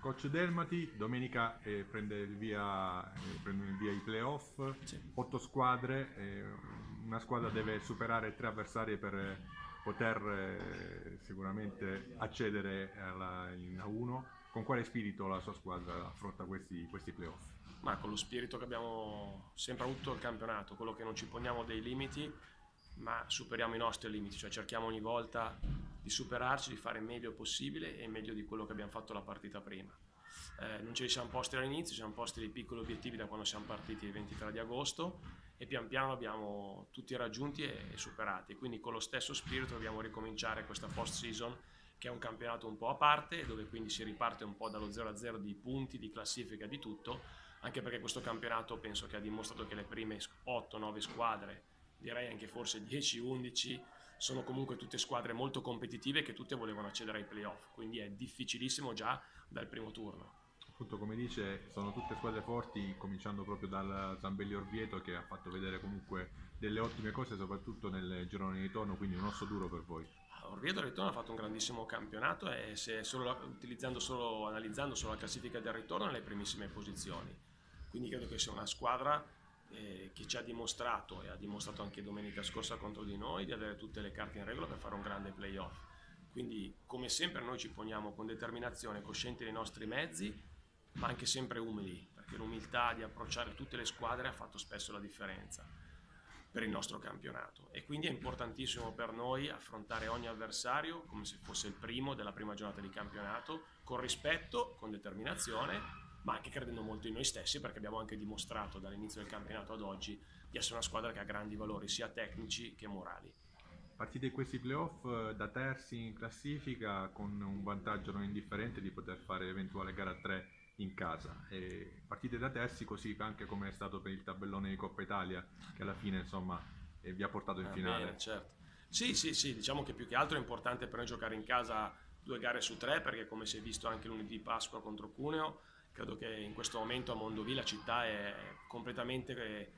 Coach Delmati, domenica eh, prende, il via, eh, prende il via i playoff, Sì. otto squadre, eh, una squadra deve superare tre avversari per poter eh, sicuramente accedere alla, in A1. Con quale spirito la sua squadra affronta questi, questi playoff? Ma con lo spirito che abbiamo sempre avuto il campionato, quello che non ci poniamo dei limiti, ma superiamo i nostri limiti, cioè cerchiamo ogni volta di superarci, di fare il meglio possibile e meglio di quello che abbiamo fatto la partita prima. Eh, non ce li siamo posti all'inizio, ci siamo posti dei piccoli obiettivi da quando siamo partiti il 23 di agosto e pian piano abbiamo tutti raggiunti e, e superati. Quindi con lo stesso spirito dobbiamo ricominciare questa post season che è un campionato un po' a parte dove quindi si riparte un po' dallo 0 a 0 di punti, di classifica, di tutto, anche perché questo campionato penso che ha dimostrato che le prime 8-9 squadre, direi anche forse 10-11, sono comunque tutte squadre molto competitive che tutte volevano accedere ai playoff, quindi è difficilissimo già dal primo turno. Appunto, come dice, sono tutte squadre forti, cominciando proprio dal Zambelli Orvieto che ha fatto vedere comunque delle ottime cose, soprattutto nel girone di ritorno, quindi un osso duro per voi. Orvieto al ritorno ha fatto un grandissimo campionato e se solo, utilizzando solo, analizzando solo la classifica del ritorno nelle primissime posizioni. Quindi credo che sia una squadra eh, che ci ha dimostrato e ha dimostrato anche domenica scorsa contro di noi di avere tutte le carte in regola per fare un grande playoff. Quindi come sempre noi ci poniamo con determinazione, coscienti dei nostri mezzi, ma anche sempre umili, perché l'umiltà di approcciare tutte le squadre ha fatto spesso la differenza per il nostro campionato e quindi è importantissimo per noi affrontare ogni avversario come se fosse il primo della prima giornata di campionato con rispetto, con determinazione ma anche credendo molto in noi stessi perché abbiamo anche dimostrato dall'inizio del campionato ad oggi di essere una squadra che ha grandi valori sia tecnici che morali. Partite questi playoff eh, da terzi in classifica con un vantaggio non indifferente di poter fare eventuale gara 3 in casa. E partite da terzi così anche come è stato per il tabellone di Coppa Italia che alla fine insomma eh, vi ha portato in Ah, finale. bene, certo. Sì, sì, sì, diciamo che più che altro è importante per noi giocare in casa due gare su tre perché come si è visto anche lunedì Pasqua contro Cuneo, credo che in questo momento a Mondovì la città è completamente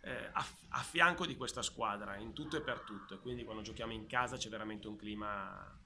eh, a, fianco di questa squadra in tutto e per tutto quindi quando giochiamo in casa c'è veramente un clima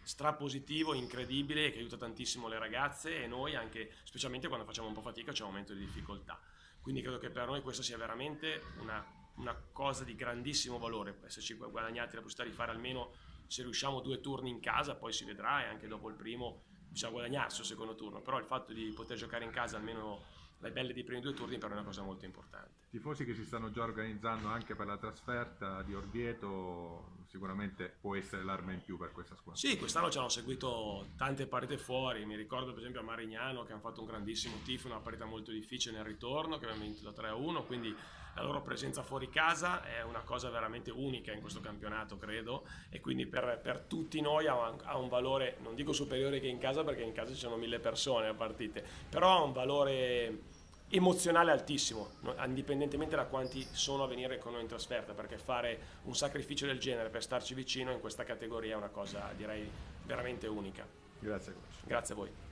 strapositivo, incredibile che aiuta tantissimo le ragazze e noi anche, specialmente quando facciamo un po' fatica c'è un momento di difficoltà. Quindi credo che per noi questa sia veramente una, una cosa di grandissimo valore, esserci guadagnati la possibilità di fare almeno se riusciamo due turni in casa, poi si vedrà e anche dopo il primo bisogna guadagnarsi il secondo turno, però il fatto di poter giocare in casa almeno le belle dei primi due turni per una cosa molto importante. Tifosi che si stanno già organizzando anche per la trasferta di Orvieto sicuramente può essere l'arma in più per questa squadra. Sì, quest'anno ci hanno seguito tante partite fuori, mi ricordo per esempio a Marignano che hanno fatto un grandissimo tifo, una partita molto difficile nel ritorno che abbiamo vinto da 3 a 1, quindi la loro presenza fuori casa è una cosa veramente unica in questo campionato credo e quindi per, per tutti noi ha un, valore, non dico superiore che in casa perché in casa ci sono mille persone a partite, però ha un valore emozionale altissimo, indipendentemente da quanti sono a venire con noi in trasferta, perché fare un sacrificio del genere per starci vicino in questa categoria è una cosa direi veramente unica. Grazie. Grazie a voi.